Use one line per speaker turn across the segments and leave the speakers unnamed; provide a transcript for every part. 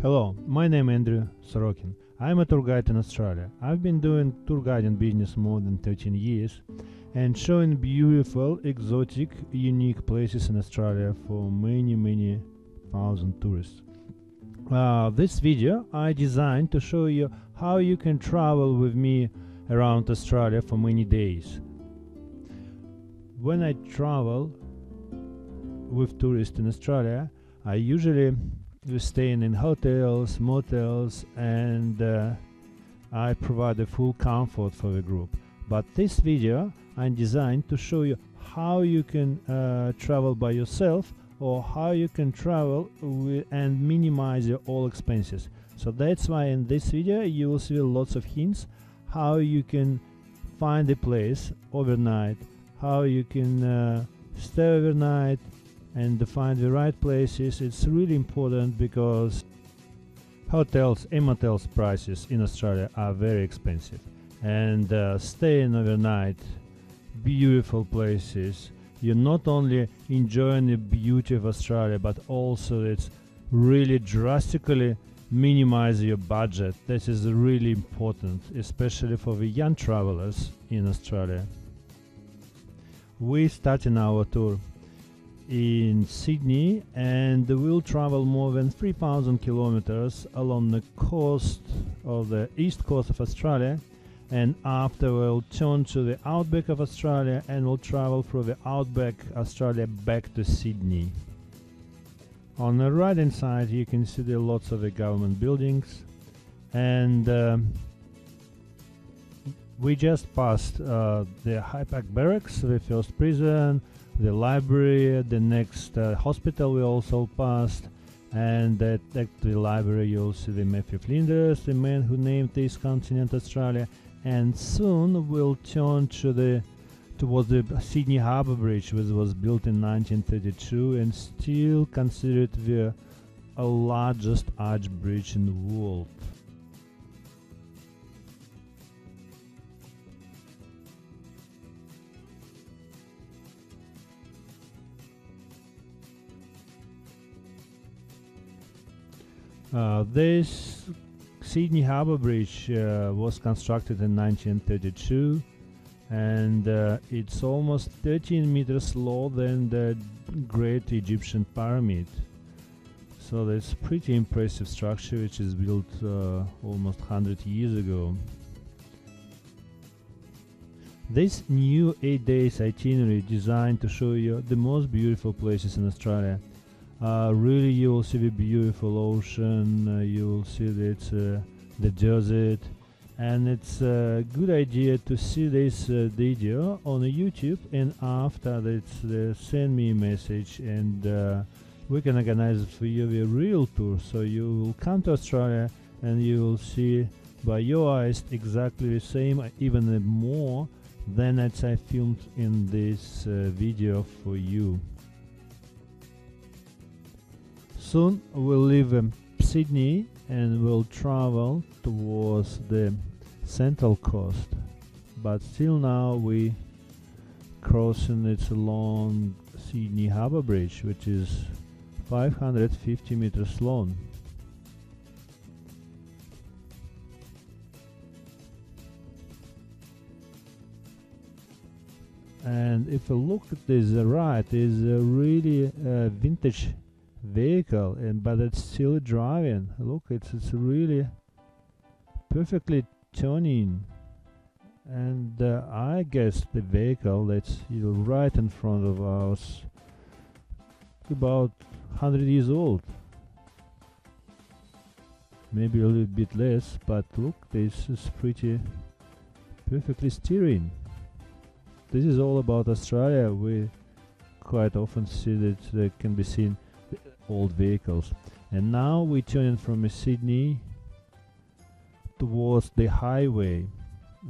Hello, my name is Andrew Sorokin. I'm a tour guide in Australia. I've been doing tour guiding business more than 13 years and showing beautiful, exotic, unique places in Australia for many, many thousand tourists. Uh, this video I designed to show you how you can travel with me around Australia for many days. When I travel with tourists in Australia, I usually staying in hotels, motels, and uh, I provide a full comfort for the group. But this video I'm designed to show you how you can uh, travel by yourself or how you can travel and minimize your all expenses. So that's why in this video you will see lots of hints how you can find a place overnight, how you can uh, stay overnight and to find the right places. It's really important because hotels and motels prices in Australia are very expensive and uh, staying overnight beautiful places you're not only enjoying the beauty of Australia but also it's really drastically minimize your budget this is really important especially for the young travelers in Australia we starting our tour in Sydney and we'll travel more than 3000 kilometers along the coast of the east coast of Australia and after we'll turn to the outback of Australia and we'll travel through the outback Australia back to Sydney. On the right hand side you can see the lots of the government buildings and uh, we just passed uh, the Hyde Park Barracks, the first prison, the library, the next uh, hospital we also passed, and at, the library you'll see the Matthew Flinders, the man who named this continent Australia, and soon we'll turn to the towards the Sydney Harbour Bridge, which was built in 1932 and still considered the largest arch bridge in the world. Uh, this Sydney Harbour Bridge uh, was constructed in 1932 and uh, it's almost 13 meters lower than the Great Egyptian Pyramid. So that's pretty impressive structure which is built uh, almost 100 years ago. This new 8 days itinerary designed to show you the most beautiful places in Australia uh, really you will see the beautiful ocean uh, you will see that uh, the desert and it's a good idea to see this uh, video on YouTube and after that uh, send me a message and uh, we can organize for you a real tour so you will come to Australia and you will see by your eyes exactly the same even more than that I filmed in this video for you. Soon we'll leave um, Sydney and we'll travel towards the central coast. But still now we crossing its long Sydney Harbour Bridge, which is 550 meters long. And if you look at this uh, right, is a really uh, vintage vehicle and but it's still driving. Look it's it's really perfectly turning and uh, I guess the vehicle that's you know, right in front of us about 100 years old. Maybe a little bit less but look this is pretty perfectly steering. This is all about Australia. We quite often see that they can be seen old vehicles. And now we turn from Sydney towards the highway.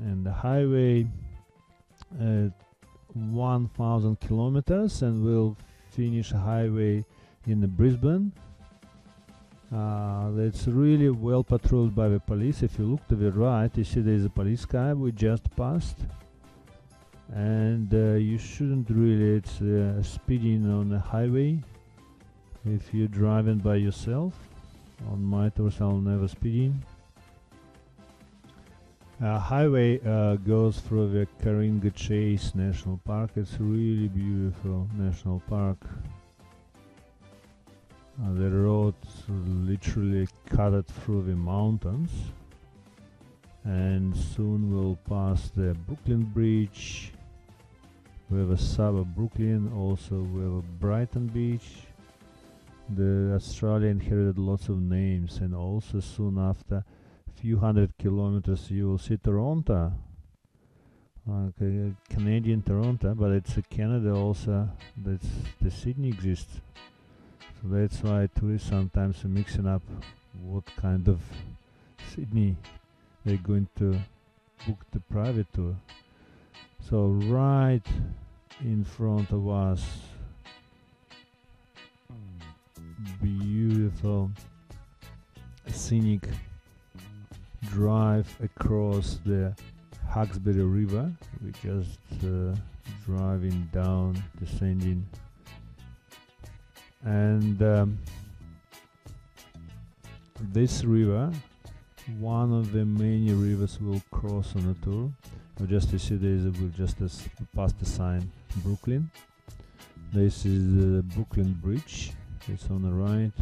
And the highway uh, 1000 kilometers and we'll finish highway in Brisbane. Uh, that's really well patrolled by the police. If you look to the right you see there's a police car. We just passed. And uh, you shouldn't really it's uh, speeding on the highway if you're driving by yourself on my tours I'll never speeding. A highway uh, goes through the Ku-ring-gai Chase National Park. It's really beautiful national park. Uh, the road literally cut it through the mountains and soon we'll pass the Brooklyn Bridge we have a suburb Brooklyn also we have a Brighton Beach the Australia inherited lots of names and also soon after a few hundred kilometers you will see Toronto. Okay, uh, Canadian Toronto but it's a Canada also that's the Sydney exists. So that's why tourists sometimes are mixing up what kind of Sydney they're going to book the private tour. So right in front of us beautiful scenic drive across the Hawkesbury River We're just uh, driving down descending and um, this river one of the many rivers we'll cross on the tour. just to see this, we've just uh, passed the sign Brooklyn. This is the Brooklyn Bridge. It's on the right.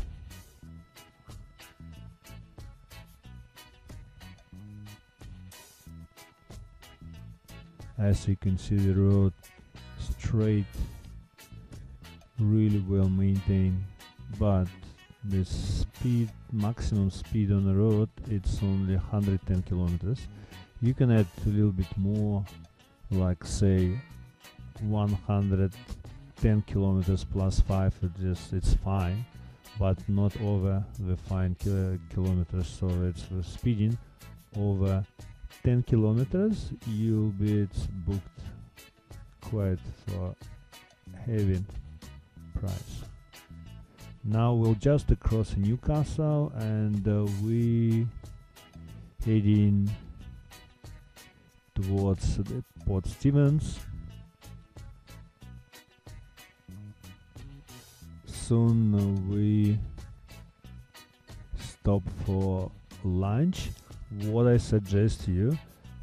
As you can see, the road straight, really well maintained, but the speed maximum speed on the road it's only 110 kilometers. You can add a little bit more like say 110 kilometers plus 5 it just it's fine but not over the 5 kil kilometers. So it's speeding over 10 kilometers you'll be booked quite for heavy price. Now we'll just across Newcastle and uh, we heading towards the Port Stephens. Soon we stop for lunch what I suggest to you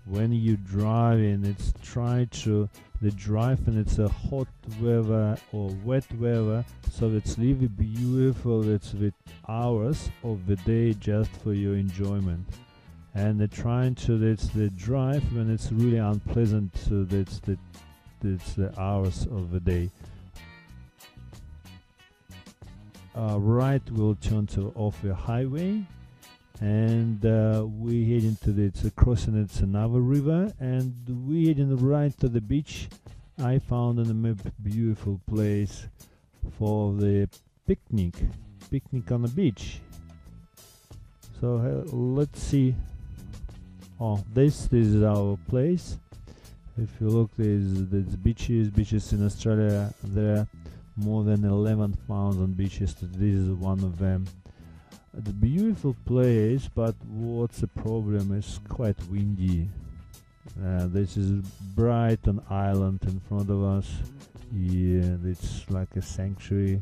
when you drive in it's try to the drive and it's a hot weather or wet weather so it's really beautiful it's with hours of the day just for your enjoyment. And the trying to it's the drive when it's really unpleasant so that's the it's the hours of the day. Uh, right we'll turn to off the highway and uh, we heading to the it's a crossing it's another river and we heading right to the beach. I found map beautiful place for the picnic picnic on the beach. So uh, let's see. Oh this, this is our place. If you look there's, there's beaches beaches in Australia. There are more than 11,000 beaches. This is one of them the beautiful place but what's the problem is quite windy. Uh, this is Broughton Island in front of us. Yeah it's like a sanctuary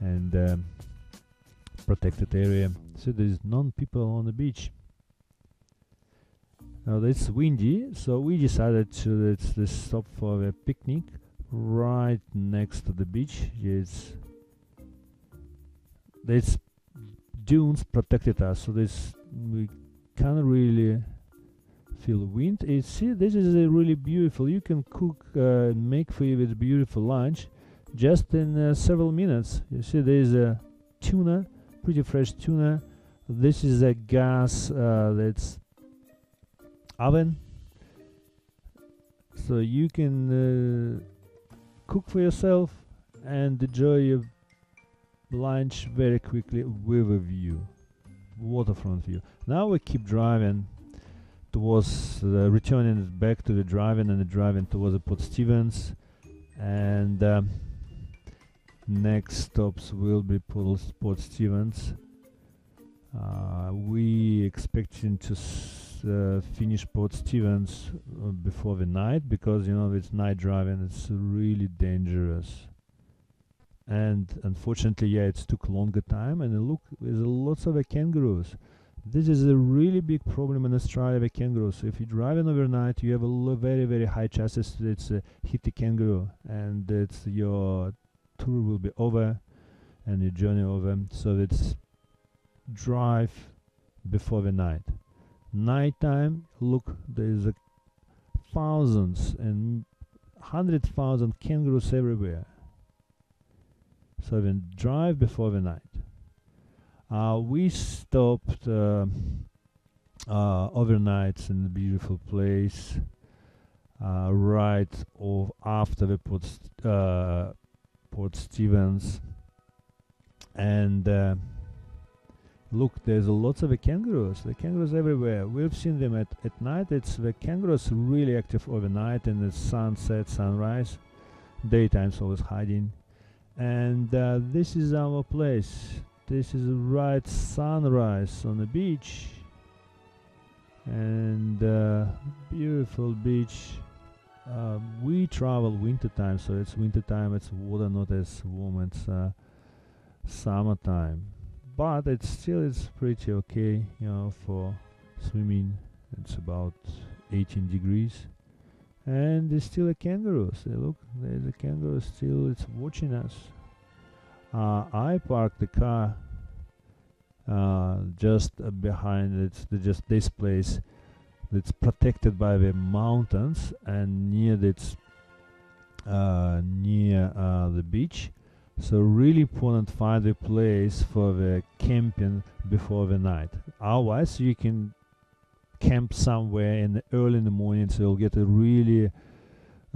and um, protected area. So there's none people on the beach. Now it's windy so we decided to let's, let's stop for a picnic right next to the beach. It's it's dunes protected us. So this we can't really feel wind. It's see this is a really beautiful you can cook uh, make for you this beautiful lunch just in uh, several minutes. You see there's a tuna pretty fresh tuna. This is a gas uh, that's oven. So you can uh, cook for yourself and enjoy your lunch very quickly with a view. Waterfront view. Now we keep driving towards returning back to the driving and the driving towards the Port Stephens. And um, next stops will be Port Stephens. Uh, we expecting to uh, finish Port Stephens uh, before the night because you know it's night driving. It's really dangerous and unfortunately, yeah, it took longer time. And look, there's lots of uh, kangaroos. This is a really big problem in Australia with kangaroos. If you're driving overnight, you have a very, very high chances that it's a hit the kangaroo, and it's your tour will be over, and your journey over. So it's drive before the night. Nighttime, look, there's a thousands and hundred thousand kangaroos everywhere. So then drive before the night. Uh, we stopped uh, uh, overnight in a beautiful place right off after the Port, St- Port Stephens and look there's lots of kangaroos. The kangaroos everywhere. We've seen them at, at night. It's the kangaroos really active overnight and the sunset sunrise. Daytime's always hiding and uh, this is our place. This is right sunrise on the beach. And uh, beautiful beach. Uh, we travel winter time so it's winter time it's water not as warm it's uh, summertime. But it's still it's pretty okay you know for swimming. It's about 18 degrees and there's still a kangaroo so look there's a kangaroo still it's watching us. Uh, I parked the car uh, just uh, behind it's the, just this place that's protected by the mountains and near it's uh, near uh, the beach. So really important find a place for the camping before the night. Otherwise you can camp somewhere in the early in the morning so you'll get a really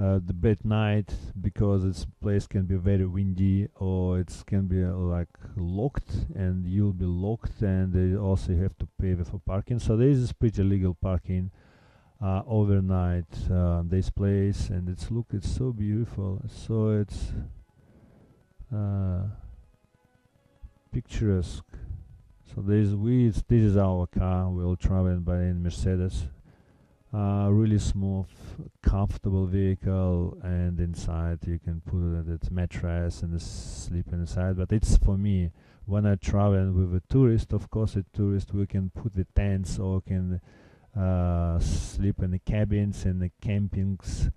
uh, the bad night because this place can be very windy or it can be uh, like locked and you'll be locked and they also have to pay for parking. So this is pretty legal parking uh, overnight uh, this place and it's look it's so beautiful. So it's uh, picturesque so this we this is our car we'll travel by in Mercedes uh, really smooth, comfortable vehicle, and inside you can put its mattress and sleep inside. But it's for me when I travel with a tourist. Of course, a tourist we can put the tents or can uh, sleep in the cabins and the campings.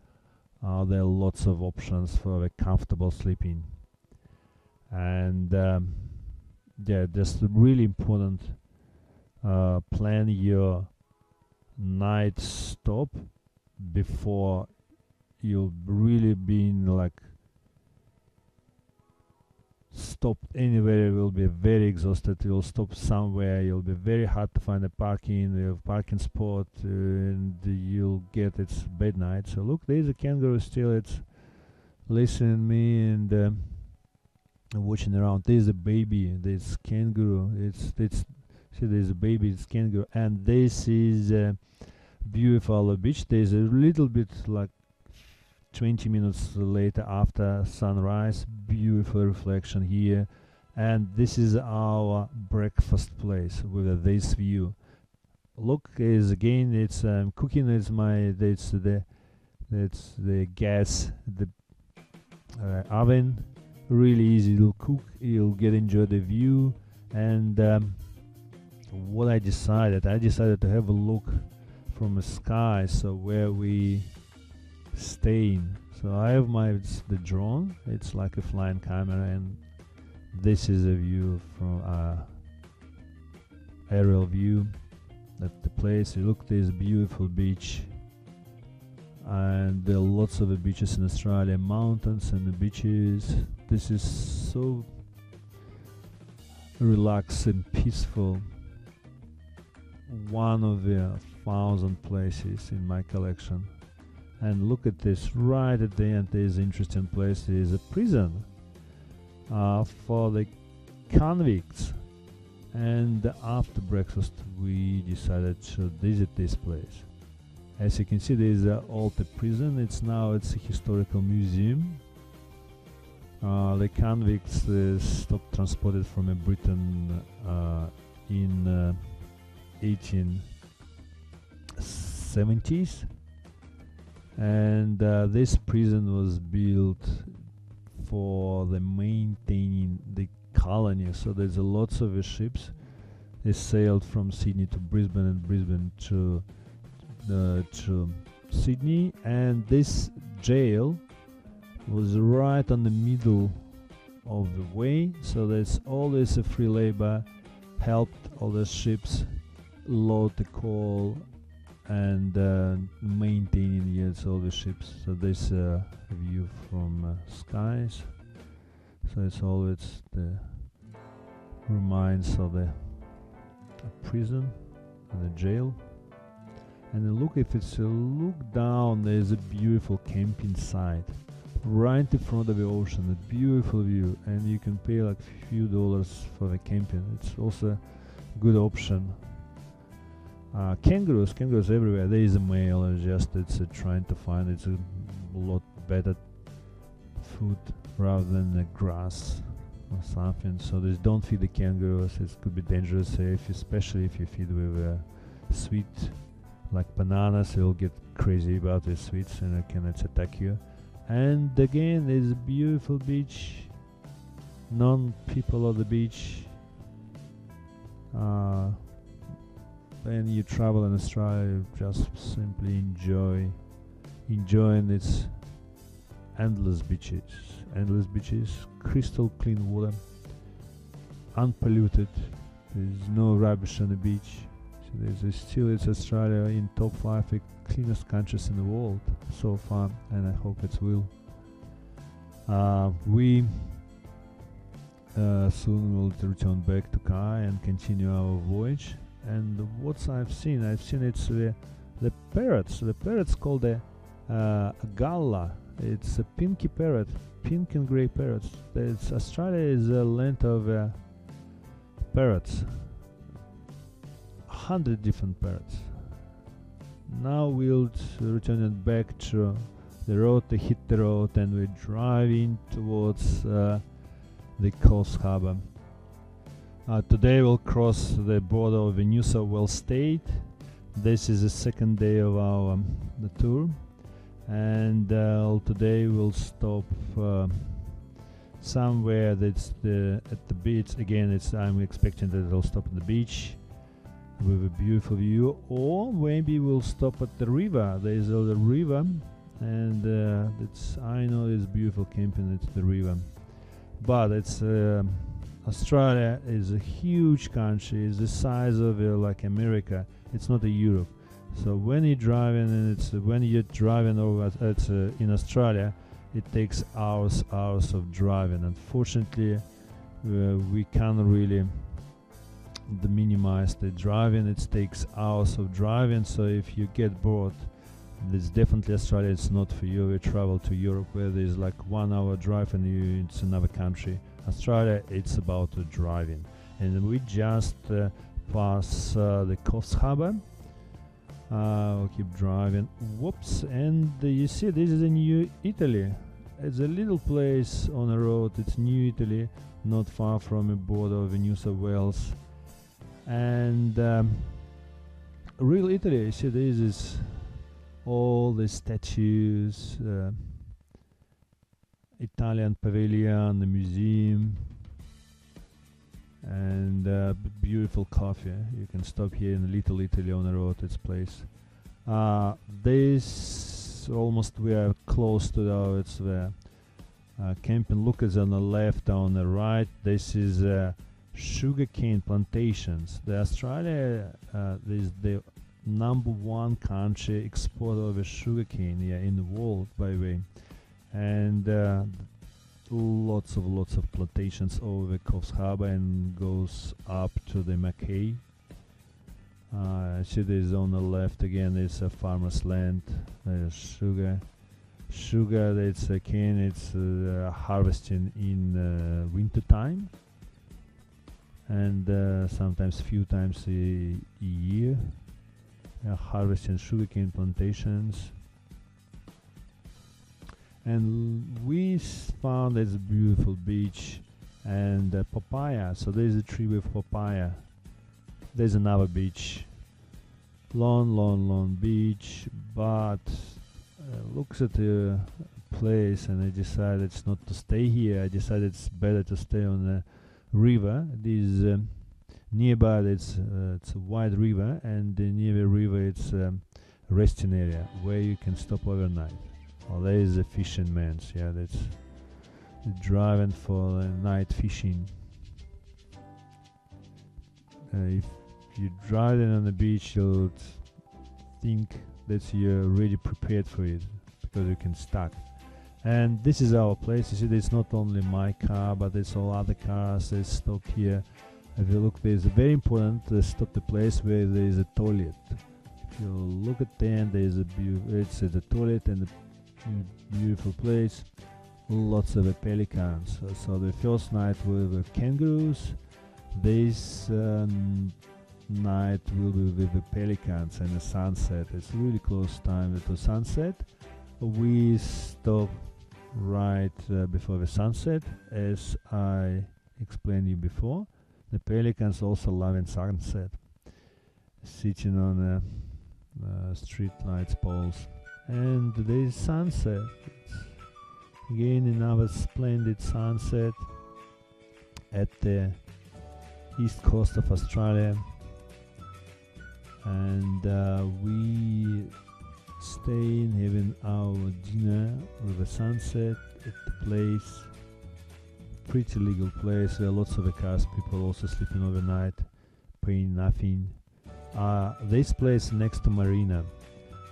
Uh, there are lots of options for a comfortable sleeping, and um, yeah, just really important. Uh, plan your night stop before you'll really been like stopped anywhere. You will be very exhausted. You'll stop somewhere. You'll be very hard to find a parking a parking spot uh, and you'll get it's bad night. So look there's a kangaroo still. It's listening me and uh, watching around. There's a baby there's kangaroo it's it's see there's a baby it's kangaroo and this is uh, beautiful beach. There's a little bit like 20 minutes later after sunrise beautiful reflection here. And this is our breakfast place with this view. Look is again it's um, cooking is my that's the that's the gas the uh, oven really easy. To cook you'll get enjoy the view and um, what I decided I decided to have a look from the sky so where we staying. So I have my the drone. It's like a flying camera and this is a view from uh, aerial view at the place. You look this beautiful beach and there are lots of the beaches in Australia mountains and the beaches this is so relaxed and peaceful one of the thousand places in my collection. And look at this, right at the end, this interesting place is a prison uh, for the convicts. And after breakfast, we decided to visit this place. As you can see, there is an old prison. It's now it's a historical museum. Uh, the convicts uh, stopped transported from Britain uh, in 18 uh, 70s and uh, this prison was built for the maintaining the colony. So there's a lots of ships. They sailed from Sydney to Brisbane and Brisbane to uh, to Sydney, and this jail was right on the middle of the way. So there's always a free labor helped all the ships load the coal and uh, maintaining yes all the ships. So this uh, view from uh, skies. So it's always the remains of the prison and the jail. And look if it's a look down, there's a beautiful camping site right in front of the ocean, a beautiful view, and you can pay like few dollars for the camping. It's also a good option. Uh, kangaroos, kangaroos everywhere. There is a male, just it's uh, trying to find it's a lot better food rather than the grass or something. So this don't feed the kangaroos. It could be dangerous if, especially if you feed with uh, sweet like bananas. They'll get crazy about the sweets and it can attack you and again there's a beautiful beach. Non people on the beach. Uh, when you travel in Australia just simply enjoy enjoying its endless beaches. Endless beaches crystal clean water unpolluted. There's no rubbish on the beach. So there's still it's Australia in top 5 cleanest countries in the world so far, and I hope it will. Uh, we uh, soon will return back to Kai and continue our voyage. And what I've seen, I've seen it's the the parrots. The parrots called the uh, galah. It's a pinky parrot, pink and gray parrots. It's Australia is a land of uh, parrots. Hundred different parrots now we'll return it back to the road to hit the road and we're driving towards uh, the Coffs Harbour. Uh, today we'll cross the border of the New South Wales state. This is the second day of our um, the tour. And uh, today we'll stop uh, somewhere that's the at the beach. Again it's I'm expecting that it'll stop at the beach with a beautiful view or maybe we'll stop at the river. There is a river and uh, it's I know it's beautiful camping at the river but it's uh, Australia is a huge country it's the size of uh, like America. It's not a Europe. So when you're driving and it's when you're driving over it's uh, in Australia it takes hours hours of driving. Unfortunately uh, we can't really the minimize the driving it takes hours of driving. So if you get bored this definitely Australia it's not for you. We travel to Europe where there's like one hour drive and you it's another country. Australia it's about driving. And we just uh, pass uh, the Coffs Harbour. Uh, we'll keep driving. Whoops. And you see this is a new Italy. It's a little place on the road. It's New Italy not far from the border of New South Wales and um, real Italy. You see, this is all the statues, uh, Italian pavilion, the museum, and uh, beautiful coffee. You can stop here in Little Italy on the road. Its place. Uh, this almost we are close to the. It's the uh, camping. Look, is on the left, on the right. This is. Uh, sugarcane plantations. The Australia uh, is the number one country exporter of sugarcane yeah, in the world, by the way, and uh, lots of lots of plantations over Coffs Harbour and goes up to the Mackay. Uh, see, this on the left again. It's a farmer's land. There's sugar, sugar. That's a cane. It's uh, harvesting in uh, winter time and uh, sometimes few times a, a year uh, harvesting sugarcane plantations. And we found this beautiful beach and uh, papaya. So there's a tree with papaya. There's another beach. Long long long beach but uh, looks at the place and I decided it's not to stay here. I decided it's better to stay on the river. This um, nearby it's uh, it's a wide river and near the river it's um, a resting area where you can stop overnight. Oh, there is a fishing man's. Yeah, that's driving for uh, night fishing. Uh, if you're driving on the beach, you'll think that you're really prepared for it because you can stack. And this is our place. You see, there's not only my car, but there's all other cars that stop here. If you look, there's a very important uh, stop the place where there is a toilet. If you look at there, there's a beau- it's uh, the toilet and a beautiful place. Lots of uh, pelicans. Uh, so the first night with the kangaroos. This um, night will be with the pelicans and the sunset. It's really close time to sunset. We stop right uh, before the sunset, as I explained you before. The pelicans also love in sunset, sitting on the uh, street lights poles. And is sunset. It's again another splendid sunset at the east coast of Australia. And uh, we staying having our dinner with the sunset at the place. Pretty legal place. There are lots of cars. People also sleeping overnight paying nothing. Uh, this place next to marina.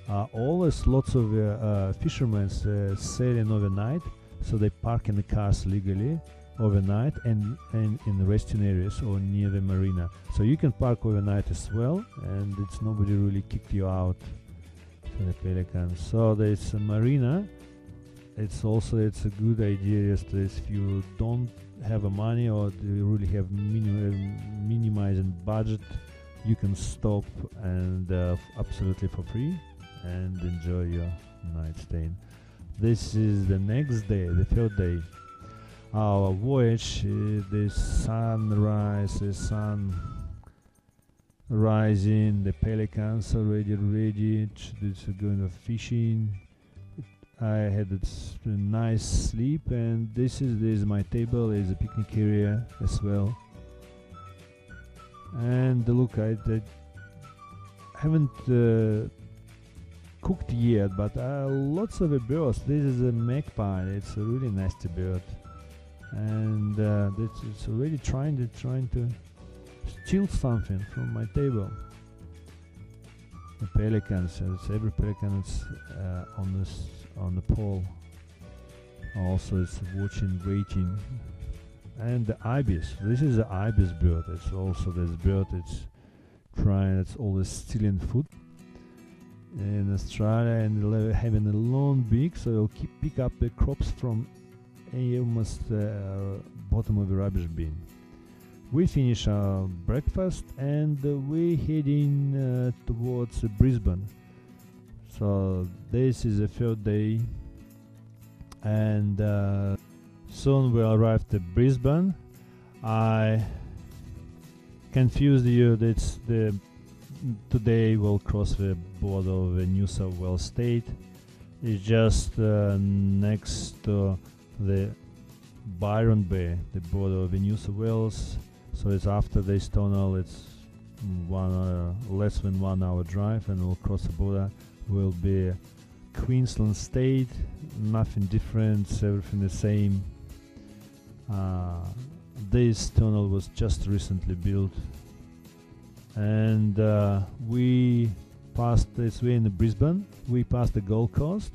Uh, always lots of uh, uh, fishermen uh, sailing overnight so they park in the cars legally overnight and, and in the resting areas or near the marina. So you can park overnight as well and it's nobody really kicked you out the pelicans so there's a marina it's also it's a good idea just if you don't have a money or you really have minim- minimizing budget you can stop and uh, f- absolutely for free and enjoy your night staying. This is the next day the third day. Our voyage uh, the sunrise the sun rising the pelicans already ready is going of fishing. I had a nice sleep and this is this is my table is a picnic area as well. And look I, I haven't uh, cooked yet but uh, lots of birds. This is a magpie. It's a really nasty bird. And uh, it's, it's already trying to trying to steal something from my table. The pelicans it's every pelican is uh, on this on the pole. Also it's watching waiting. And the ibis. This is the ibis bird. It's also this bird it's trying it's always stealing food. In australia and having a long beak so it'll keep pick up the crops from almost uh, bottom of the rubbish bin we finish our breakfast and we're heading uh, towards brisbane. So this is the third day and uh, soon we arrived at brisbane. I confused you that the today we'll cross the border of the new south wales state. It's just uh, next to the byron bay the border of the new south wales so it's after this tunnel it's one uh, less than one hour drive and we'll cross the border will be Queensland State, nothing different, everything the same. Uh, this tunnel was just recently built, and uh, we passed this way in Brisbane. We passed the Gold Coast,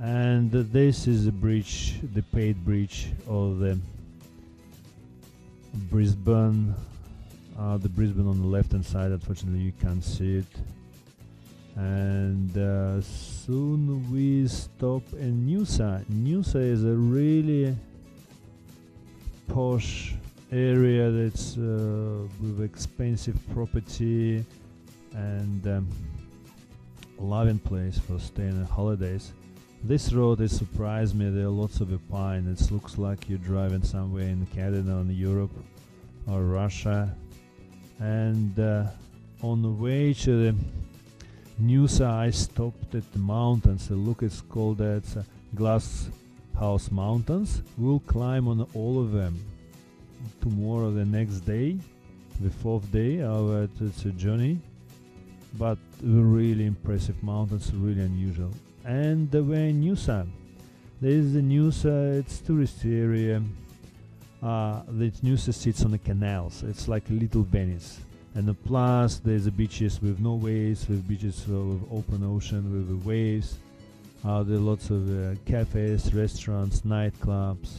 and this is the bridge, the paid bridge of the Brisbane. Uh, the Brisbane on the left hand side, unfortunately, you can't see it and uh, soon we stop in Noosa. Noosa is a really posh area that's uh, with expensive property and um, loving place for staying on holidays. This road it surprised me. There are lots of a pine. It looks like you're driving somewhere in Canada, in Europe, or Russia. And uh, on the way to the Noosa, I stopped at the mountains. Uh, look, it's called that uh, glass house mountains. We'll climb on all of them tomorrow, the next day, the fourth day of uh, it's a journey. But really impressive mountains, really unusual. And uh, we're in Noosa. There is the Noosa, it's tourist area. Uh, the Noosa sits on the canals. It's like a little Venice. And the plus, there's the beaches with no waves, with beaches with open ocean, with the waves. Uh, there are lots of uh, cafes, restaurants, nightclubs.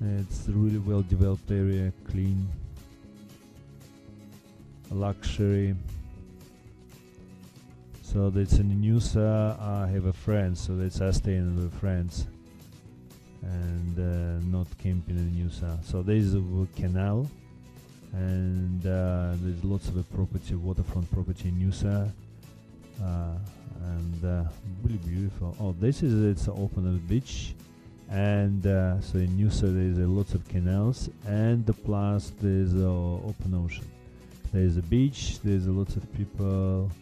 It's a really well developed area, clean, luxury. So that's in Noosa. I have a friend, so that's us staying with friends and uh, not camping in Noosa. So there is a canal, and uh, there's lots of property, waterfront property in Noosa. Uh, and uh, really beautiful. Oh, this is it's open beach, and uh, so in Noosa there's uh, lots of canals, and the plus there's uh, open ocean. There's a beach. There's a lots of people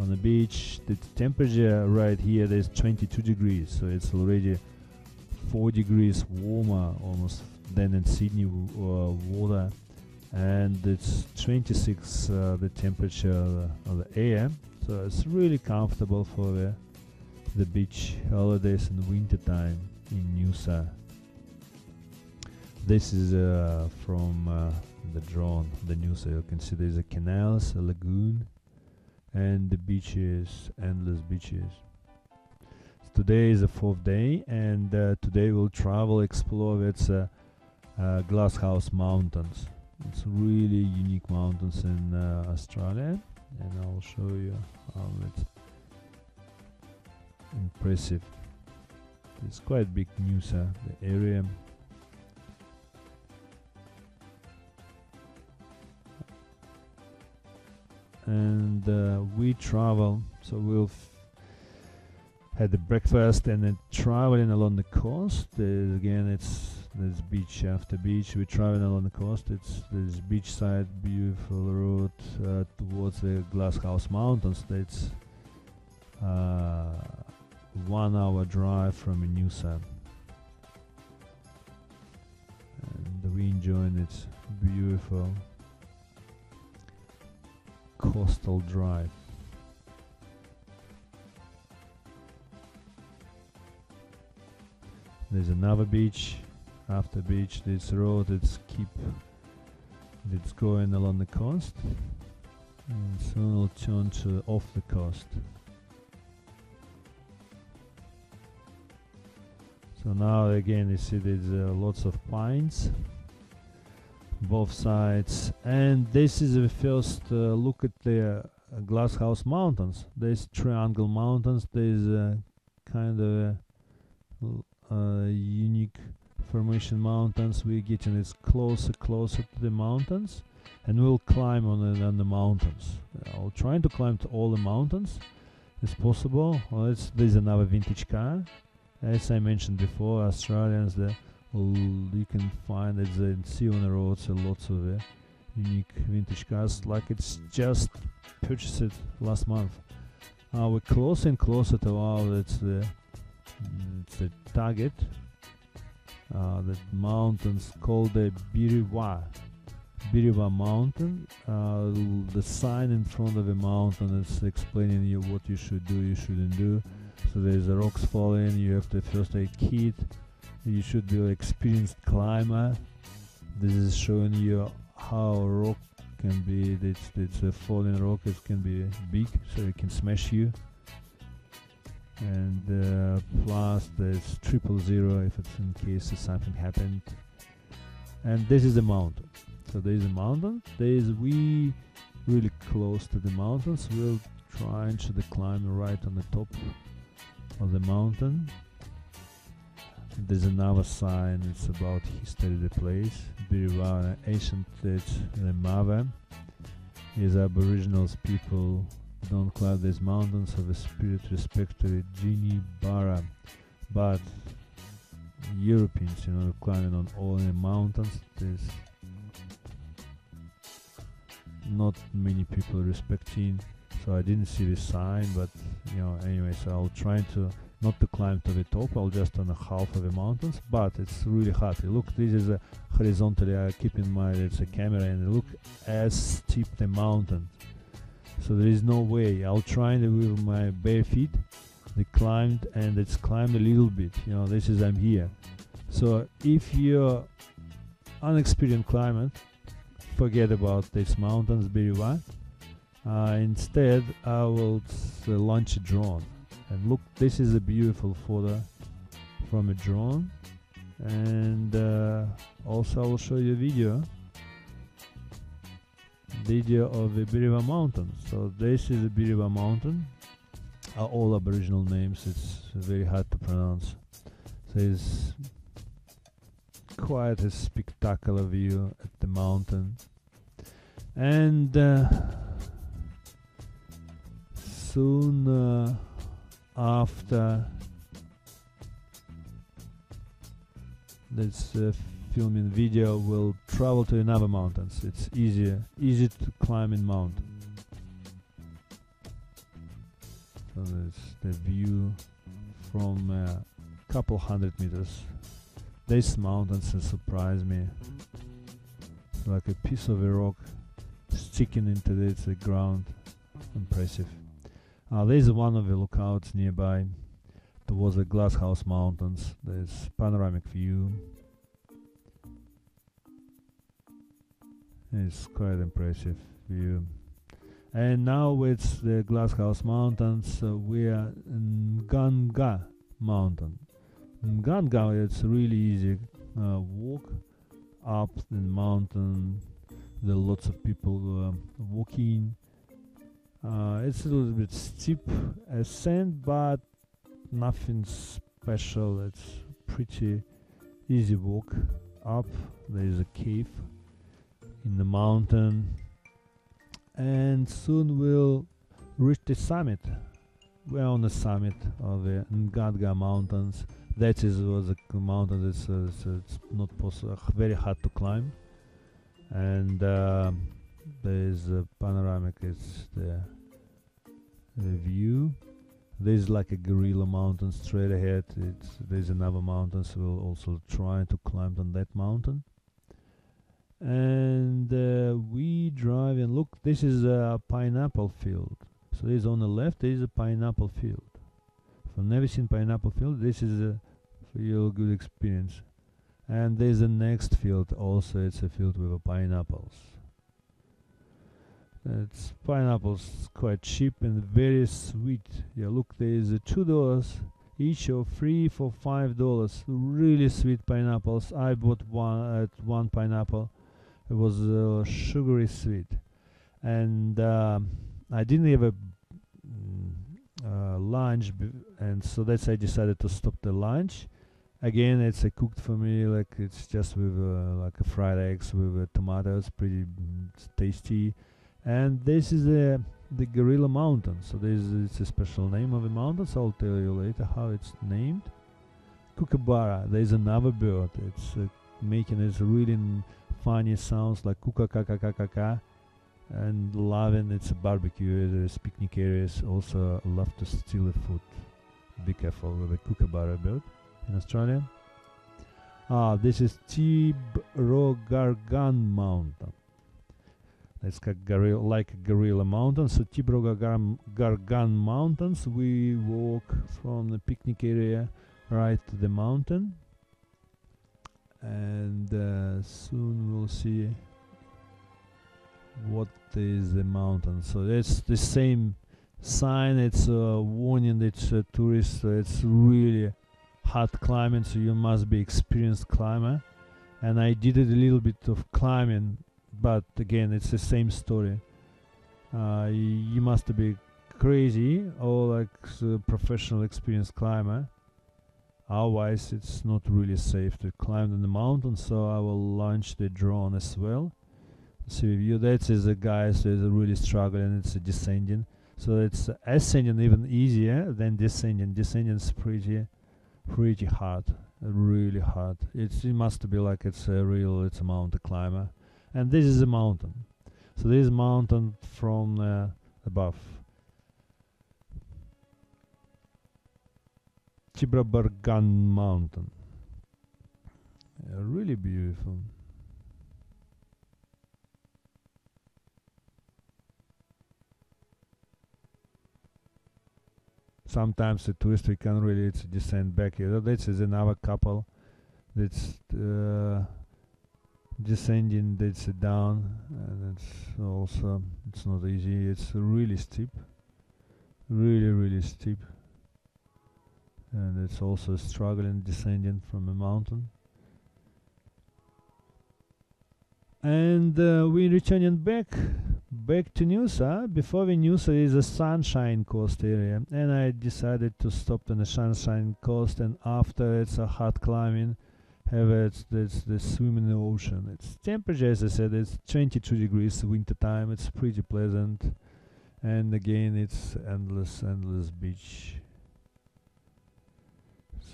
on the beach. The temperature right here there's 22 degrees, so it's already 4 degrees warmer almost than in Sydney uh, water, and it's 26 uh, the temperature of the air so it's really comfortable for the, the beach holidays in winter time in Noosa. This is uh, from uh, the drone, the Noosa. You can see there's a canals, a lagoon, and the beaches, endless beaches. Today is the fourth day, and uh, today we'll travel, explore its uh, uh, Glasshouse Mountains. It's really unique mountains in uh, Australia, and I'll show you how it's impressive. It's quite big news, uh, the area. And uh, we travel, so we'll had the breakfast and then traveling along the coast. Uh, again, it's there's beach after beach. We're traveling along the coast. It's this beachside, beautiful road uh, towards the Glasshouse Mountains. That's uh, one hour drive from Noosa. And we enjoying its beautiful coastal drive. There's another beach after beach this road it's keep it's going along the coast and soon it'll turn to off the coast so now again you see there's uh, lots of pines both sides. And this is the first uh, look at the uh, glasshouse mountains. There's triangle mountains. There's a kind of a, a unique formation mountains. We're getting it closer closer to the mountains. And we'll climb on, the, on the mountains. I'll try to climb to all the mountains as possible. Well, there's another vintage car. As I mentioned before Australians the you can find it and see on the roads uh, lots of uh, unique vintage cars like it's just purchased last month uh, we're closer and closer to our it's the it's the target uh, the mountains called the Beerwah. Beerwah mountain. Uh, the sign in front of the mountain is explaining you what you should do, you shouldn't do. So there's a rocks falling, you have the first aid kit, you should be an experienced climber. This is showing you how rock can be, it's, it's a falling rock, it can be big, so it can smash you. And uh, plus there's triple zero if it's in case something happened. And this is a mountain. So there is a mountain. There is we really close to the mountains. We'll try to climb right on the top of the mountain there's another sign it's about history of the place. Beerwah ancient the Mava. Is aboriginals people don't climb these mountains of a spirit respect to Genie Bara, but Europeans, you know, climbing on all the mountains, there's not many people respecting, so I didn't see the sign, but you know, anyway, so I'll try to not to climb to the top, I'll just on half of the mountains, but it's really hard. Look, this is a horizontally, I keep in mind it's a camera and look as steep the mountain. So there is no way, I'll try it with my bare feet, they climbed and it's climbed a little bit, you know, this is I'm here. So if you're unexperienced climber, forget about these mountains well. Uh, instead, I will launch a drone and look this is a beautiful photo from a drone. And uh, also I'll show you a video. Video of the Beerburrum mountain. So this is the Beerburrum mountain. Uh, all aboriginal names it's very hard to pronounce. So it's quite a spectacular view at the mountain. And uh, soon uh, after this uh, filming video will travel to another mountains. It's easier easy to climb in mountain. So that's the view from a couple hundred meters. These mountains surprise me. Like a piece of a rock sticking into the ground. Impressive uh, there's one of the lookouts nearby towards the Glasshouse Mountains. There's panoramic view. It's quite impressive view. And now with the Glasshouse Mountains. Uh, we are in Ngungun Mountain. Ngungun, it's really easy uh, walk up the mountain. There are lots of people uh, walking uh, it's a little bit steep ascent, but nothing special. It's pretty easy walk up. There is a cave in the mountain, and soon we'll reach the summit. We're on the summit of the Ngungun Mountains. That is was a mountain that's uh, it's, not possible, very hard to climb, and. Uh, there's a panoramic it's the, the view. There's like a gorilla mountain straight ahead. It's there's another mountain so we'll also try to climb on that mountain. And uh, we drive and look this is a pineapple field. So there's on the left there is a pineapple field. If you've never seen pineapple field this is a real good experience. And there's a next field also. It's a field with pineapples it's pineapples quite cheap and very sweet. Yeah, look, there is two dollars each or three for five dollars. Really sweet pineapples. I bought one at one pineapple. It was uh, sugary sweet, and uh, I didn't have a mm, uh, lunch, and so that's I decided to stop the lunch. Again, it's a cooked for me, like it's just with uh, like a fried eggs with uh, tomatoes, pretty mm, tasty and this is the the gorilla mountain. So this is it's a special name of the mountain so i'll tell you later how it's named. Kookaburra there's another bird. It's uh, making its really funny sounds like kuka kaka kaka kaka and loving its a barbecue there's picnic areas. Also love to steal the food. Be careful with the kookaburra bird in australia. Ah this is tibrogargan mountain it's gorilla, like Gorilla Mountains. So Tibro Gargan Mountains. We walk from the picnic area right to the mountain, and uh, soon we'll see what is the mountain. So it's the same sign. It's a warning. It's a tourist. It's really hard climbing. So you must be experienced climber. And I did a little bit of climbing but again it's the same story. Uh, you must be crazy or like a professional experienced climber. Otherwise it's not really safe to climb in the mountain so I will launch the drone as well. See you that is a guy so is really struggling it's a descending. So it's ascending even easier than descending. Descending is pretty pretty hard really hard. It's, it must be like it's a real it's a mountain climber and this is a mountain so this is mountain from uh, above Tibrogargan mountain. Uh, really beautiful. Sometimes the tourist we can really descend back here. This is another couple that's uh, descending that's down and it's also it's not easy. It's really steep really really steep. And it's also struggling descending from a mountain. And uh, we're returning back back to Noosa. Before we Noosa is a sunshine coast area and I decided to stop in the sunshine coast and after it's a hard climbing have it this the swim in the ocean. It's temperature as i said it's 22 degrees winter time. It's pretty pleasant. And again it's endless endless beach.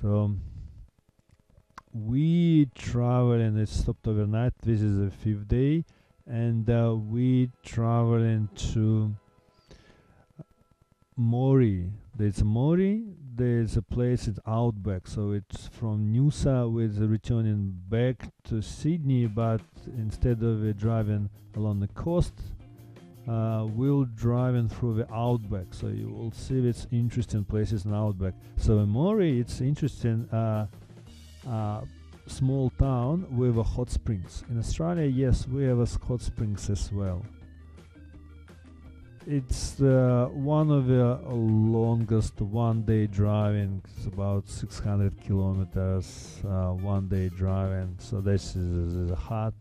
So we travel and it stopped overnight. This is the fifth day. And uh, we traveling to Moree. there's Moree there's a place it's outback so it's from Noosa with returning back to Sydney but instead of uh, driving along the coast uh, we'll driving through the outback so you will see it's interesting places in outback. So in Moree it's interesting uh, uh, small town with a hot springs. In Australia yes we have a hot springs as well it's uh, one of the longest one day driving. It's about 600 kilometers uh, one day driving. So this is, is, hot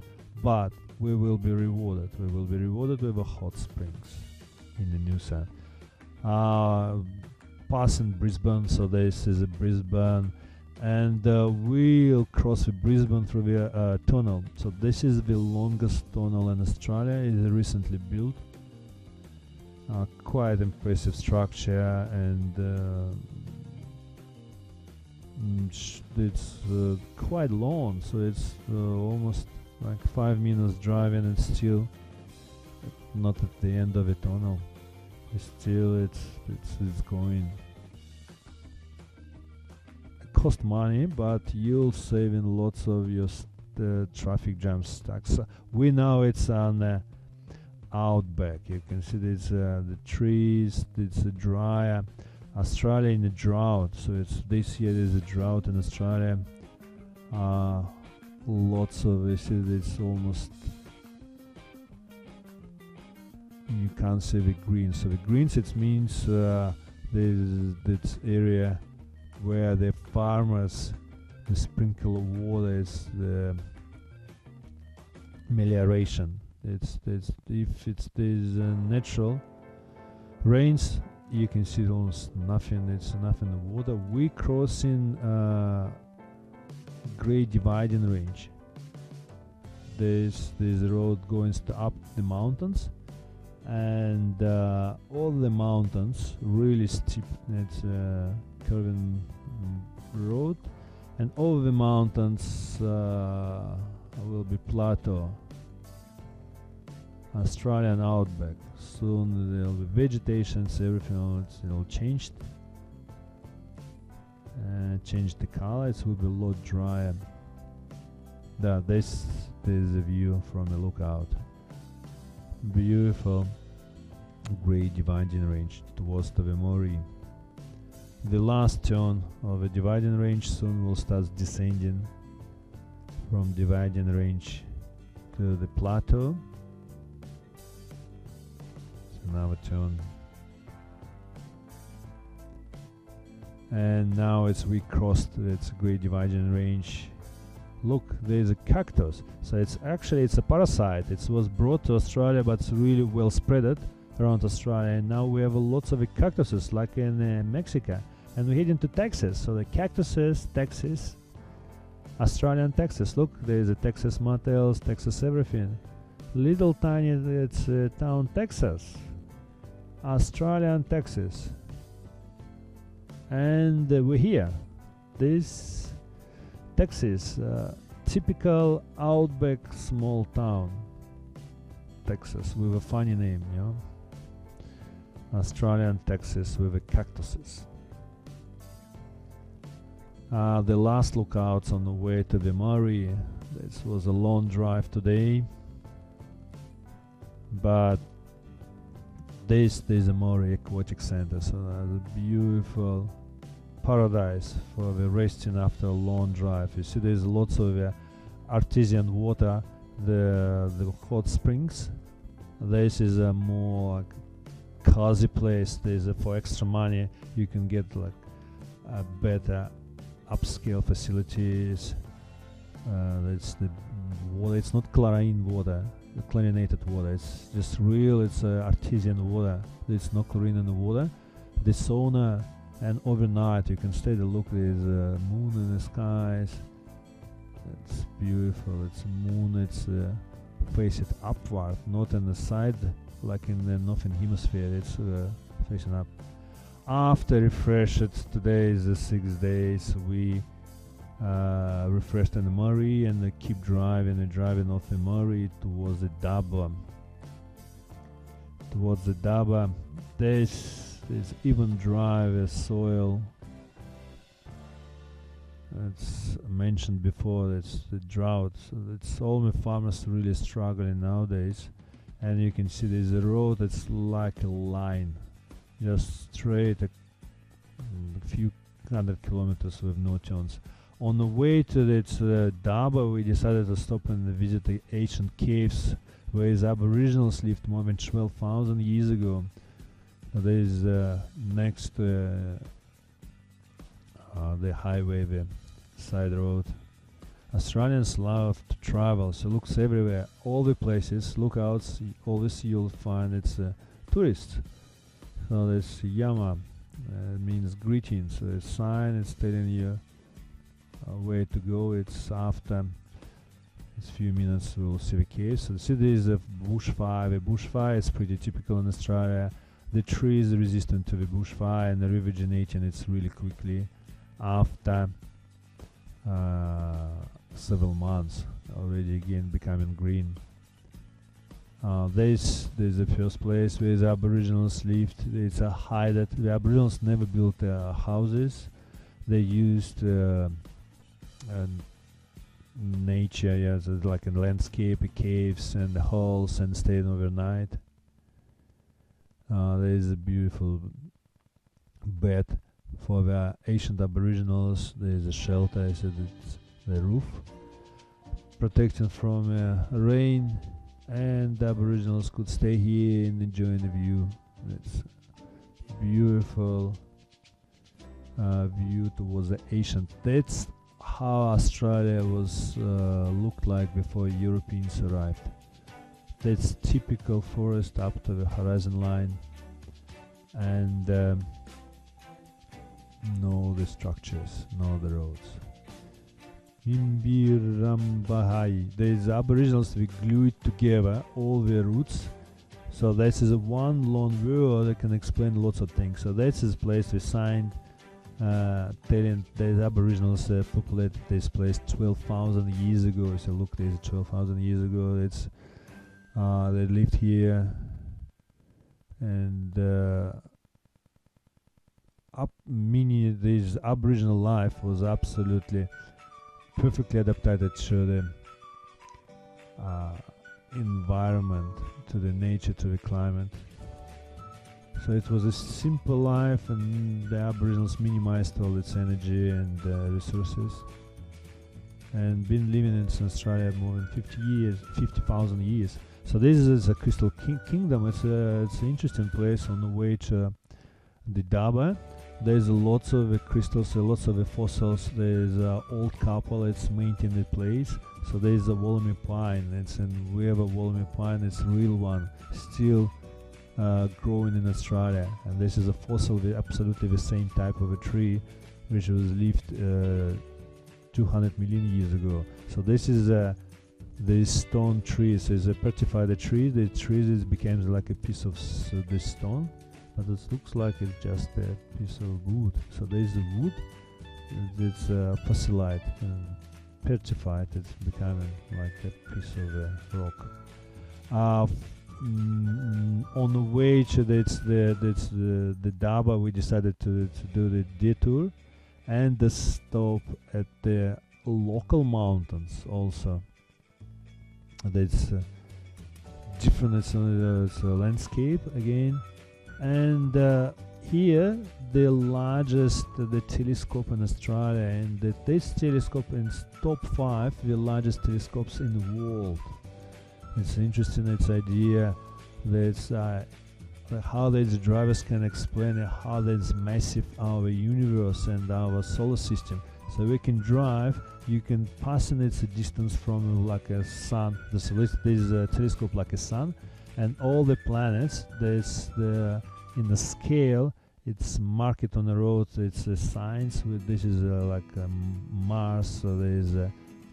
but we will be rewarded. We will be rewarded with a hot springs in the new set uh, passing Brisbane. So this is Brisbane and uh, we'll cross Brisbane through the uh, tunnel. So this is the longest tunnel in Australia. It is recently built uh, quite impressive structure and uh, mm, it's uh, quite long so it's uh, almost like five minutes driving and still not at the end of the tunnel. Still it's it's, it's going. It cost money but you'll saving lots of your the traffic jam stacks we know it's on outback. You can see there's uh, the trees. It's a dry. Australia in a drought, so it's this year there's a drought in Australia. Uh, lots of this. It's almost you can't see the green. So the greens it means uh, there's this area where the farmers the sprinkle water is the melioration it's, it's if it's there's uh, natural rains you can see almost nothing. It's nothing. Water we crossing uh, great dividing range. There's a road going up the mountains and uh, all the mountains really steep. It's a curving road and all the mountains uh, will be plateau Australian outback. Soon there'll be vegetation, everything will change. And change the color, it will be a lot drier. That this, this is a view from a lookout. Beautiful great dividing range towards the Moree. The last turn of a dividing range soon will start descending from dividing range to the plateau another tune and now it's we crossed its great dividing range look there's a cactus. So it's actually it's a parasite. It was brought to australia but it's really well spread around australia. And now we have lots of cactuses like in uh, mexico. And we're heading to texas. So the cactuses texas australian texas. Look there's a texas motels texas everything little tiny it's uh, town texas Australian Texas. And uh, we're here. This Texas uh, typical outback small town. Texas with a funny name you know? Australian Texas with the cactuses. Uh, the last lookouts on the way to the Moree. This was a long drive today, but this is a Moree Aquatic Center, so that's a beautiful paradise for the resting after a long drive. You see, there's lots of uh, artesian water, the the hot springs. This is a more cozy place. There's for extra money you can get like a better upscale facilities. It's the water. It's not chlorine water, chlorinated water. It's just real. It's uh, artesian water. There's no chlorine in the water. The sauna and overnight you can stay to look. There's a moon in the skies. It's beautiful. It's moon. It's uh, upward, not in the side like in the northern hemisphere. It's uh, facing up after refreshed today is the six days we uh, refreshed the Moree and keep driving and driving off the Moree towards the Dubbo. Towards the Dubbo this is even driver soil. It's mentioned before it's the drought. So it's all the farmers really struggling nowadays. And you can see there's a road that's like a line just straight a, a few hundred kilometers with no turns. On the way to this uh, Dubbo, we decided to stop and visit the ancient caves where the Aboriginals lived more than 12,000 years ago. There is uh, next uh, uh, the highway, the side road. Australians love to travel, so looks everywhere, all the places, lookouts, always you'll find it's uh, tourists. So this Yaama uh, means greetings. So the sign is telling you uh, where to go. It's after a few minutes we'll see the case. So the city is a bushfire. The bushfire is pretty typical in Australia. The tree is resistant to the bushfire and rejuvenating it's really quickly after uh, several months already again becoming green. Uh, this, this is the first place where the Aboriginals lived. It's a high that the Aboriginals never built uh, houses. They used uh, nature, yeah, so like a landscape, caves and halls, and stayed overnight. Uh, there is a beautiful bed for the ancient Aboriginals. There is a shelter. I said it's the roof, protecting from uh, rain and the aboriginals could stay here and enjoy the view it's beautiful uh, view towards the ancient. that's how australia was uh, looked like before europeans arrived that's typical forest up to the horizon line and um, no the structures no the roads Imbirambahai. There's aboriginals, we glue it together, all their roots. So this is a one long word that can explain lots of things. So this is place we signed uh, the aboriginals uh, populated this place 12,000 years ago. So look, there's 12,000 years ago. It's uh, they lived here, and uh, up meaning this aboriginal life was absolutely perfectly adapted to the uh, environment, to the nature, to the climate. So it was a simple life, and the Aboriginals minimized all its energy and uh, resources. And been living in Australia more than 50 years, 50,000 years. So this is a Crystal King Kingdom. It's a it's an interesting place on the way to the Dubbo there's lots of uh, crystals, uh, lots of uh, fossils. There's an old couple. It's maintained the place. So there's a Wollemi pine. It's and we have a Wollemi pine. It's real one, still uh, growing in Australia. And this is a fossil, with absolutely the same type of a tree, which was lived uh, 200 million years ago. So this is a this stone tree. So it's a petrified tree. The tree becomes like a piece of this stone but it looks like it's just a piece of wood. So there is the wood, it's uh, fossilized and petrified. It's becoming like a piece of uh, rock. Uh, mm, on the way to that's the that's the the Dubbo, we decided to to do the detour, and the stop at the local mountains also. That's uh, different it's, uh, it's landscape again, and uh, here the largest the telescope in Australia, and the, this telescope is top five the largest telescopes in the world. It's interesting. Its idea that uh, how these drivers can explain how this massive our universe and our solar system. So we can drive. You can pass in its distance from like a sun. The this is a telescope like a sun, and all the planets. There's the in the scale. It's marked on the road. It's a signs. With this is uh, like um, Mars. So there is uh,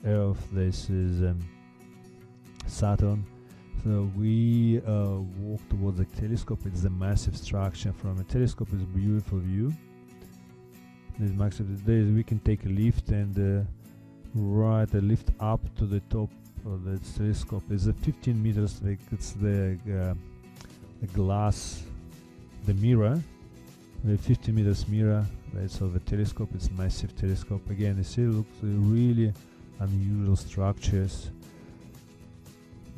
Earth. This is um, Saturn. So we uh, walk towards the telescope. It's a massive structure. From a telescope, it's a beautiful view. There's massive. There we can take a lift and uh, ride a lift up to the top of the telescope. It's a 15 meters. Like it's the uh, the glass, the mirror, the 15 meters mirror. Of the telescope. It's massive telescope. Again, you see, it looks really unusual structures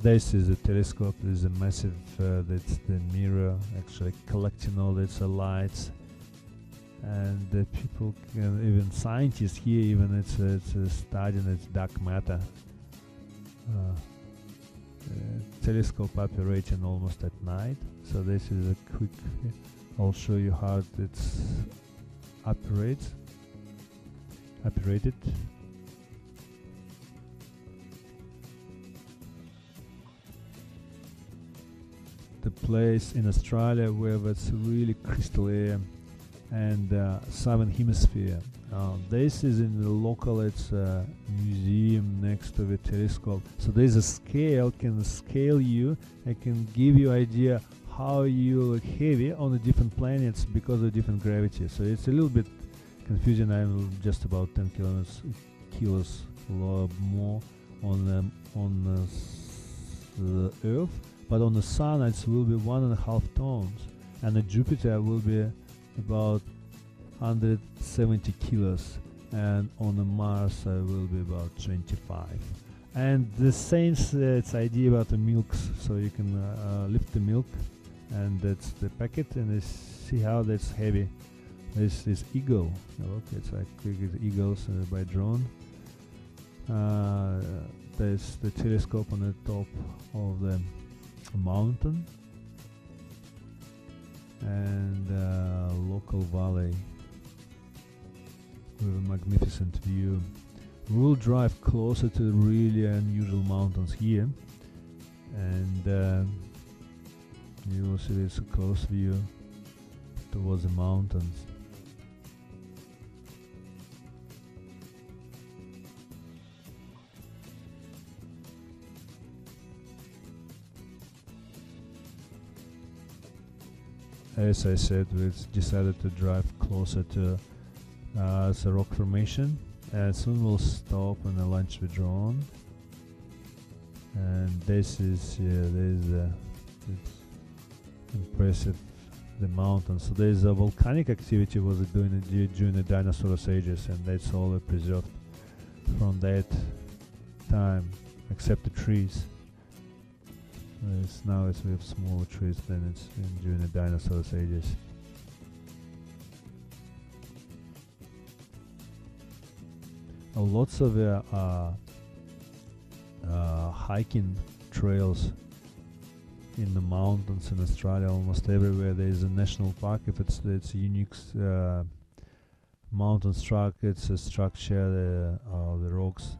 this is a telescope. This is a massive. Uh, that's the mirror, actually collecting all its uh, lights, and the people, can, even scientists here, even it's uh, it's uh, studying its dark matter. Uh, telescope operating almost at night. So this is a quick. I'll show you how it operates. Operated. The place in Australia where it's really crystal air and uh, southern hemisphere. Uh, this is in the local it's a museum next to the telescope. So there's a scale can scale you and can give you idea how you look heavy on the different planets because of different gravity. So it's a little bit confusing. I'm just about 10 kilos kilos more on um, on the Earth but on the Sun it will be one and a half tons, and the Jupiter will be about 170 kilos, and on the Mars it will be about 25. And the same uh, it's idea about the milks, so you can uh, uh, lift the milk, and that's the packet, and see how that's heavy. This this eagle, look, it's like eagles uh, by drone. Uh, there's the telescope on the top of the mountain and a local valley with a magnificent view. We will drive closer to the really unusual mountains here and uh, you will see this close view towards the mountains. As I said, we decided to drive closer to uh, the rock formation. And soon we'll stop and launch the drone. And this is yeah, this is uh, it's impressive the mountain. So there's a volcanic activity was doing during the dinosaur ages, and that's all preserved from that time, except the trees. It's now it's with smaller trees than it's in during the dinosaurs ages. Uh, lots of uh, uh, uh, hiking trails in the mountains in Australia, almost everywhere. There is a national park. If it's it's a unique uh, mountain structure, it's a structure. The, uh, the rocks,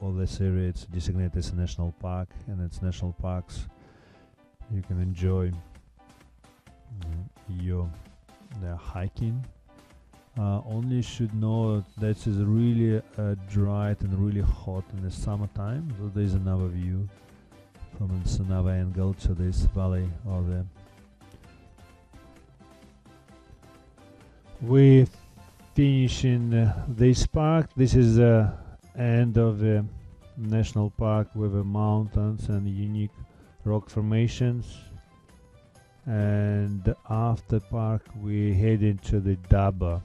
all this area, it's designated as a national park, and it's national parks you can enjoy uh, your the hiking. Uh, only should know that is really uh, dry and really hot in the summertime. So there's another view from another angle to this valley of the we finishing uh, this park. This is the end of the national park with the mountains and unique rock formations and after park we head into the Dubbo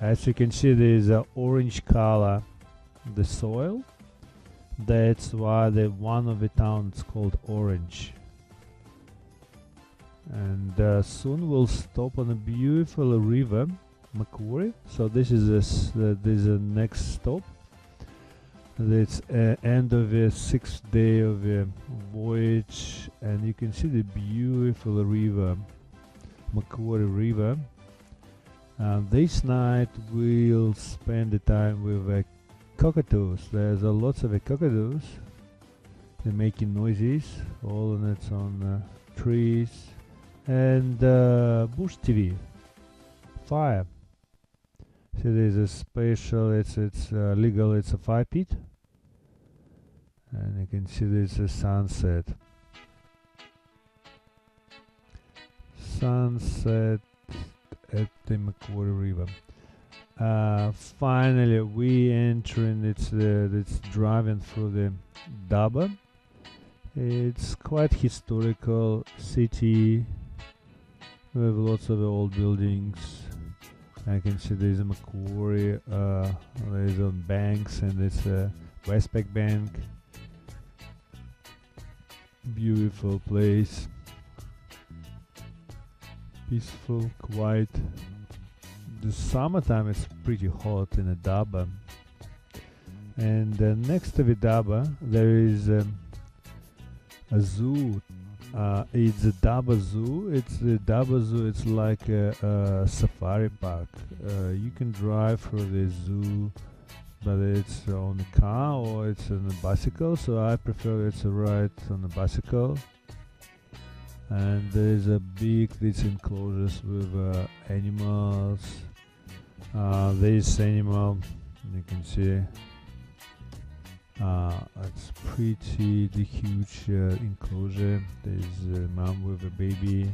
as you can see there is a orange color the soil. That's why the one of the towns called orange. And uh, soon we'll stop on a beautiful river Macquarie so this is this uh, this is the next stop it's uh, end of the sixth day of the voyage and you can see the beautiful river Macquarie River. And this night we'll spend the time with uh, cockatoos. There's a lots of uh, cockatoos. They're making noises all and it's on uh, trees. And uh, bush TV fire so there's a special it's it's uh, legal it's a fire pit and you can see there's a sunset. Sunset at the Macquarie River. Uh, finally we entering it's uh, it's driving through the Dubbo it's quite historical city with lots of old buildings I can see there's a Macquarie uh, there's on banks and it's a Westpac Bank. Beautiful place. Peaceful quiet. The summertime is pretty hot in Adaba. And uh, next to Dubbo there is um, a zoo uh, it's a Dubbo Zoo. It's the Dubbo Zoo. It's like a, a safari park. Uh, you can drive through the zoo, but it's on a car or it's on a bicycle. So I prefer it's a ride on a bicycle. And there's a big this enclosures with uh, animals. Uh, this animal you can see uh, it's pretty the huge uh, enclosure. There's a mom with a baby.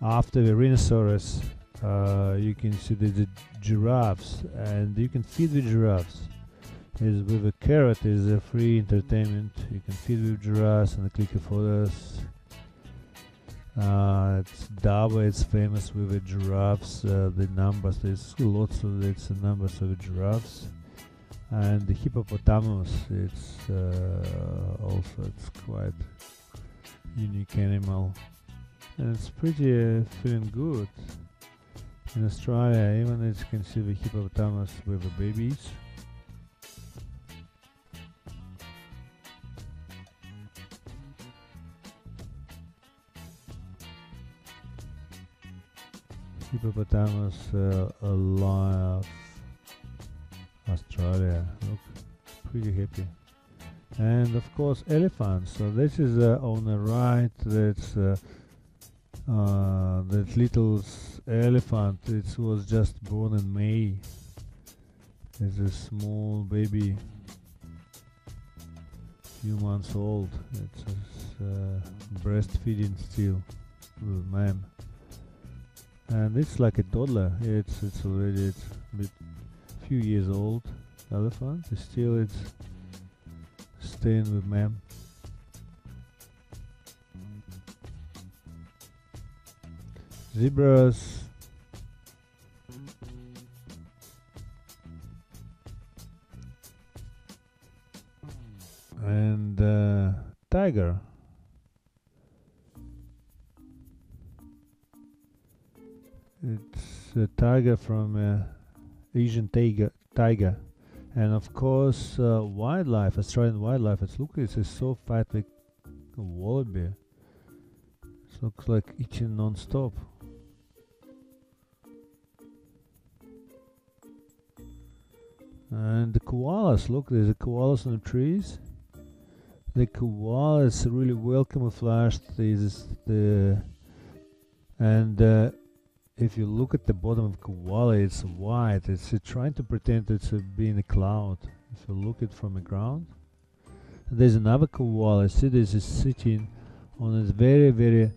After the rhinoceros, uh, you can see the, the giraffes, and you can feed the giraffes. Is with a carrot is a free entertainment. You can feed with giraffes and click photos. Uh, it's Dubbo, it's famous with the giraffes, uh, the numbers, there's lots of it's numbers of giraffes. And the hippopotamus, it's uh, also it's quite unique animal. And it's pretty uh, feeling good. In Australia, even see the hippopotamus with the babies. Hippopotamus uh, alive Australia look pretty happy and of course elephants. So this is uh, on the right that's uh, uh, that little elephant. It was just born in May. It's a small baby. Few months old. It's uh, breastfeeding still. With ma'am and it's like a toddler. It's it's already it's a few years old. Elephant. Still it's staying with ma'am zebras. And uh, tiger It's a tiger from uh, Asian tiger, tiger, and of course uh, wildlife, Australian wildlife. It's look, it's so fat like a wallaby. It looks like eating non-stop. And the koalas, look, there's a koalas on the trees. The koalas really well camouflaged. There's the and uh, if you look at the bottom of koala, it's white. It's uh, trying to pretend it's uh, being a cloud. If you look it from the ground, there's another koala. See, this is sitting on a very, very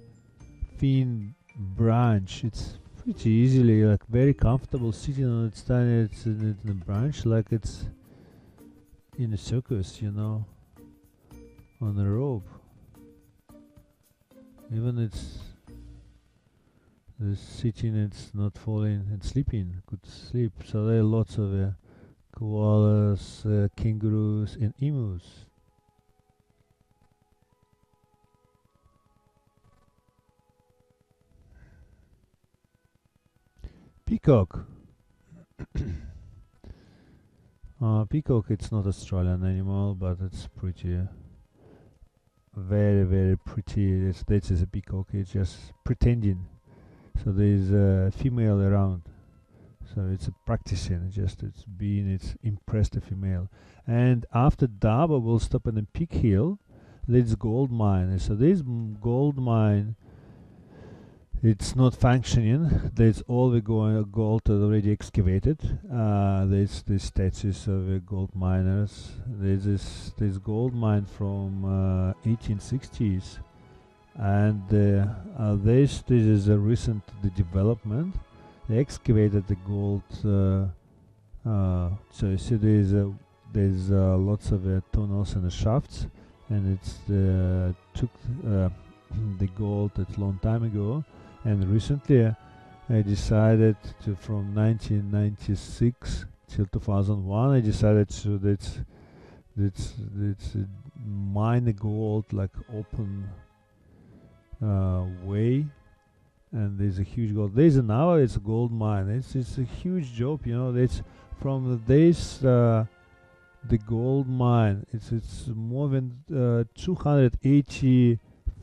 thin branch. It's pretty easily, like very comfortable sitting on its tiny, it's in, the branch, like it's in a circus, you know, on a rope. Even it's the sitting, it's not falling and sleeping, could sleep. So there are lots of uh, koalas, uh, kangaroos, and emus. Peacock. uh, peacock, it's not Australian animal, but it's pretty, very, very pretty. It's, this is a peacock. It's just pretending. So there is a female around. So it's a practicing, just it's being, it's impressed the female. And after Dubbo, we'll stop in a Peak Hill. There's gold mine. So this gold mine it's not functioning. There's all the gold already excavated. Uh, there's the statues of the gold miners. There's this, this gold mine from uh, 1860s, and uh, uh, this this is a recent development. They excavated the gold. Uh, uh, so you see there's there's lots of tunnels and shafts, and it's took the gold a long time ago and recently I decided to from 1996 till 2001 I decided to that's that's that's mine the gold like open uh, way and there's a huge gold there's now it's a gold mine. It's it's a huge job you know it's from this uh, the gold mine it's it's more than uh, 280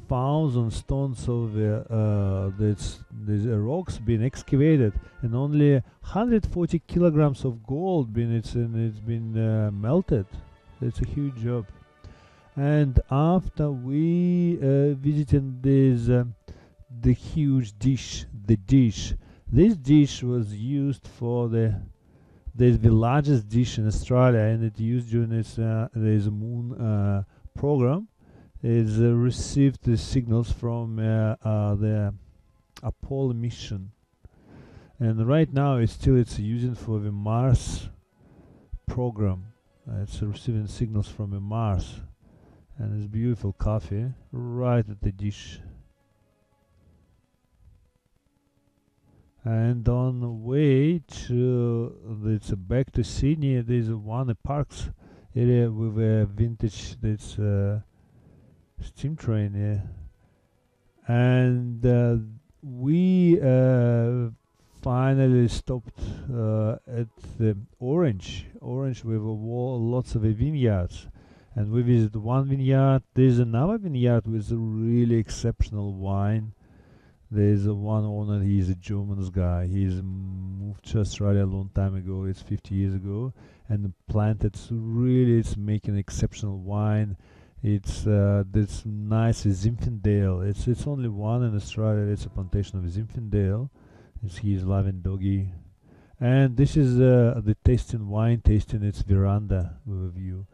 thousand tons of uh, this, these rocks been excavated and only 140 kilograms of gold been it's, and it's been uh, melted. It's a huge job and after we uh, visited this uh, the huge dish the dish this dish was used for the this the largest dish in Australia and it used during this uh, this moon uh, program is uh, received the signals from uh, the Apollo mission. And right now it's still it's using for the Mars program. It's receiving signals from the Mars and it's beautiful coffee right at the dish and on the way to it's back to Sydney there's one parks area with a vintage that's uh, steam train, yeah. And uh, we uh, finally stopped uh, at the Orange, Orange with a wall, lots of vineyards. And we visited one vineyard. There's another vineyard with a really exceptional wine. There's a one owner, he's a German guy. He's moved to Australia a long time ago, it's 50 years ago, and planted really, it's making exceptional wine it's uh, this nice Zinfandel. It's it's only one in Australia. It's a plantation of Zinfandel. It's his loving doggy. And this is uh, the tasting wine tasting its veranda with a view.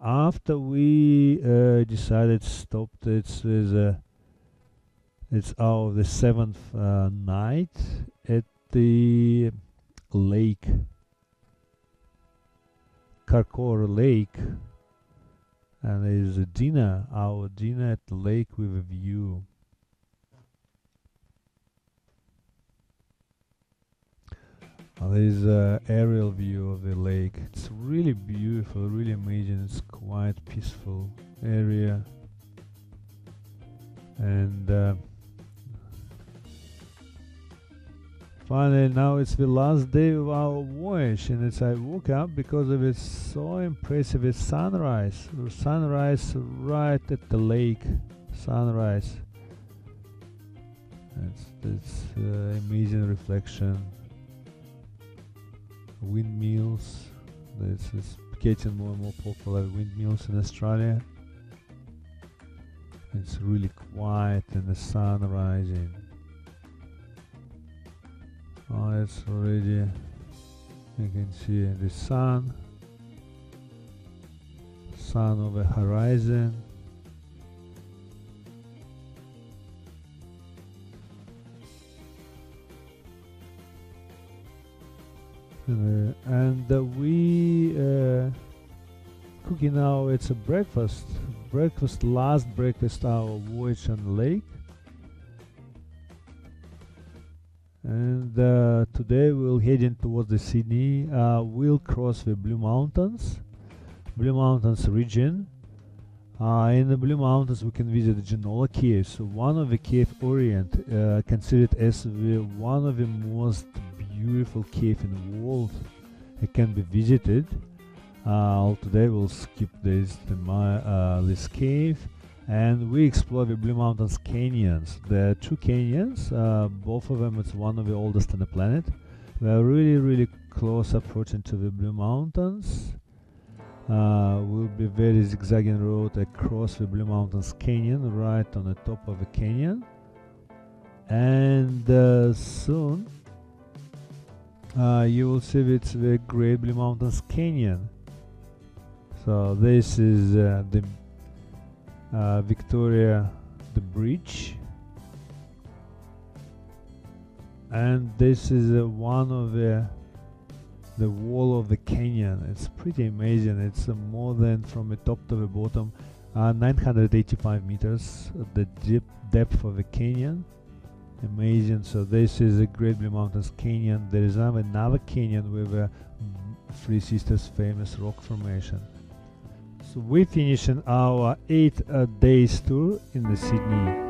After we uh, decided stopped, it's it's our the seventh uh, night at the lake, Carcoar Lake and there's a dinner, our dinner at the lake with a view. Uh, there's an aerial view of the lake. It's really beautiful, really amazing. It's quite peaceful area, and uh, Finally, now it's the last day of our voyage, and as I woke up because of it's so impressive. It's sunrise, sunrise right at the lake, sunrise. It's this uh, amazing reflection. Windmills. This is getting more and more popular. Windmills in Australia. It's really quiet and the sun rising. Oh, it's already, you can see the sun, sun over horizon. And uh, we uh, cooking now. It's a breakfast. Breakfast, last breakfast hour, voyage on lake. And uh, today we'll heading towards the Sydney. Uh, we'll cross the Blue Mountains, Blue Mountains region. Uh, in the Blue Mountains, we can visit the Jenolan Cave. So one of the Cave Orient, uh, considered as the one of the most beautiful cave in the world, it can be visited. Uh, today we'll skip this uh, this cave and we explore the Blue Mountains canyons. There are two canyons, uh, both of them it's one of the oldest on the planet. We are really really close approaching to the Blue Mountains. Uh, will be very zigzagging road across the Blue Mountains Canyon, right on the top of the canyon. And uh, soon uh, you will see it's the Great Blue Mountains Canyon. So this is uh, the uh, Victoria the bridge. And this is uh, one of the the wall of the canyon. It's pretty amazing. It's uh, more than from the top to the bottom uh, 985 meters the deep depth of the canyon amazing. So this is a great blue mountains canyon. There is another canyon with a three sisters famous rock formation. So we finishing our eight uh, days tour in the Sydney